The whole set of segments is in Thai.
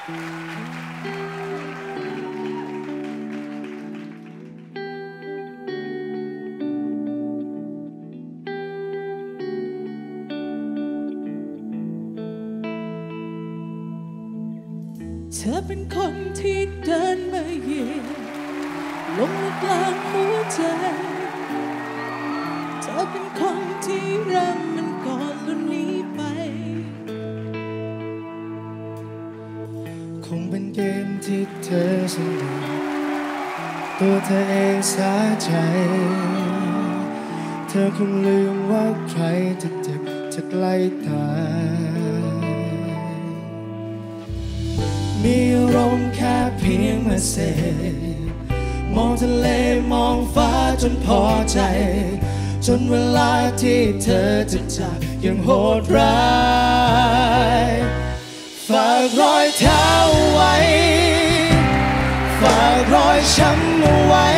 เธอเป็นคนที่เดินมาเยียบลงมากลางหัวใจ เธอเป็นคนที่รัก คงเป็นเกมที่เธอสนุกตัวเธอเองสาใจ เธอคงลืมว่าใครจะเจ็บจะใกล้ตายมีอารมแค่เพียงมาเสมองทะเลมองฟ้าจนพอใจ จนเวลาที่เธอจะจากยังโหดร้ายฝากรอยเท้า ช้ำเอาไว้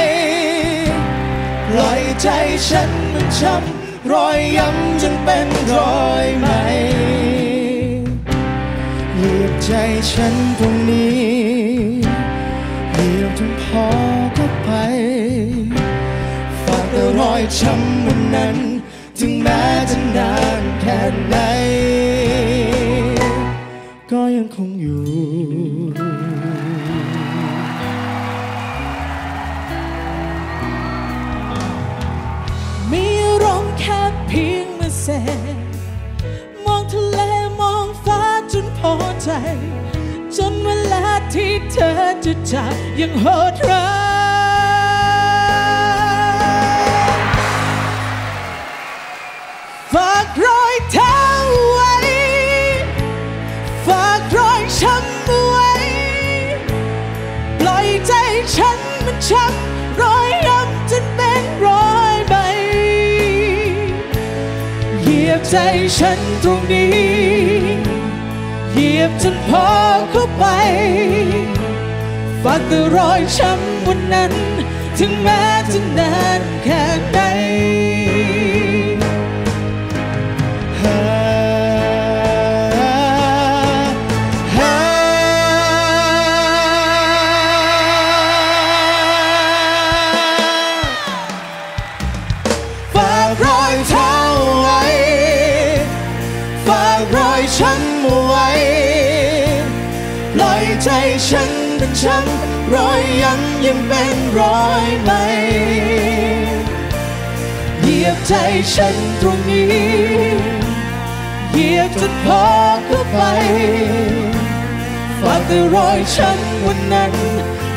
ปล่อยใจฉันมันช้ำรอยย้ำจนเป็นรอยใหม่เหยียบใจฉันตรงนี้เหยียบจนพอก็ไปฝากแต่รอยช้ำมันนั้น ถึงแม้จะน ใจ จนเวลาที่เธอจะจากยังโหดร้ายฝากรอยเท้าไว้ ฝากรอยช้ำเอาไว้ ปล่อยใจฉันมันช้ำรอยย้ำจนเป็นรอยใบเหยียบใจฉันตรงนี้ จนพอเข้าไปฝากแต่รอยช้ำวันนั้น ถึงแม้จะนานแค่ไหนฝากรอยเท้าไว้ฝากรอยช้ำไว้ ใจฉันเป็นฉัน รอยยังยังเป็นรอยใหม่เหยียบใจฉันตรงนี้เหยียบจนพอก็ไปฝากแต่รอยฉันวันนั้น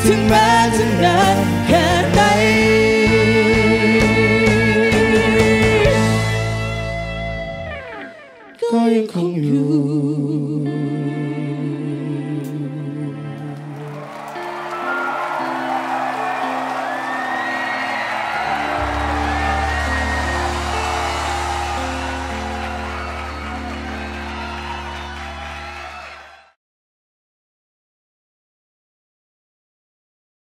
ถึงแม้จะนานแค่ไหน